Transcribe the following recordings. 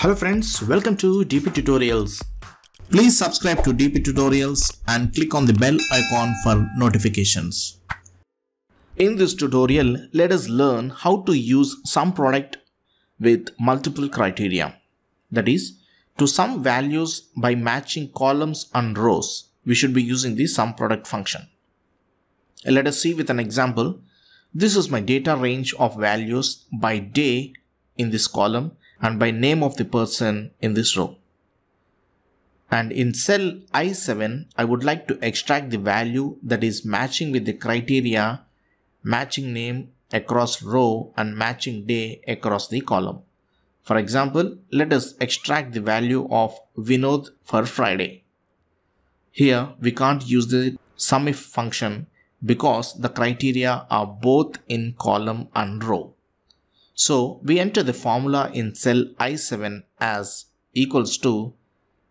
Hello friends, welcome to DP Tutorials. Please subscribe to DP Tutorials and click on the bell icon for notifications. In this tutorial, let us learn how to use SUMPRODUCT with multiple criteria. That is, to sum values by matching columns and rows, we should be using the SUMPRODUCT function. Let us see with an example. This is my data range of values by day in this column and by name of the person in this row. And in cell I7, I would like to extract the value that is matching with the criteria matching name across row and matching day across the column. For example, let us extract the value of Vinod for Friday. Here we can't use the SUMIF function because the criteria are both in column and row. So we enter the formula in cell I7 as equals to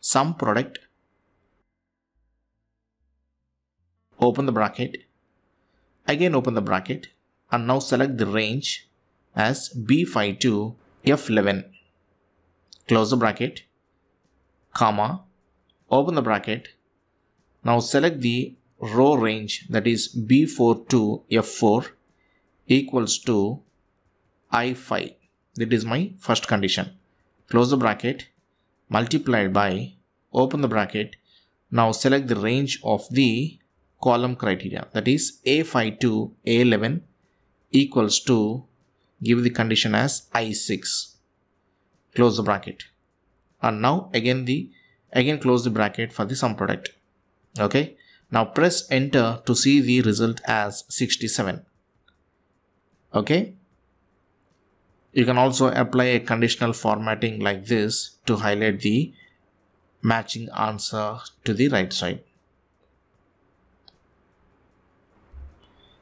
SUMPRODUCT. Open the bracket. Again open the bracket. And now select the range as B5 to F11 close the bracket. Comma. Open the bracket. Now select the row range that is B4 to F4 equals to I5 that is my first condition. Close the bracket. Multiplied by open the bracket. Now select the range of the column criteria. That is A5 to A11 equals to give the condition as I6 close the bracket. And now again the again close the bracket for the SUMPRODUCT. Okay? Now press enter to see the result as 67 okay you can also apply a conditional formatting like this to highlight the matching answer to the right side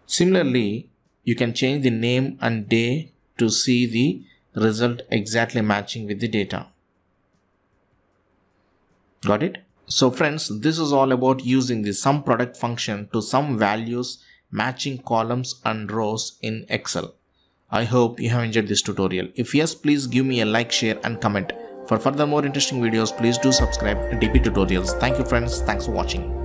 Similarly, you can change the name and day to see the result exactly matching with the data. Got it? So friends, this is all about using the SUMPRODUCT function to sum values matching columns and rows in Excel. I hope you have enjoyed this tutorial. If yes, please give me a like, share and comment. For further more interesting videos, please do subscribe to DP Tutorials. Thank you friends. Thanks for watching.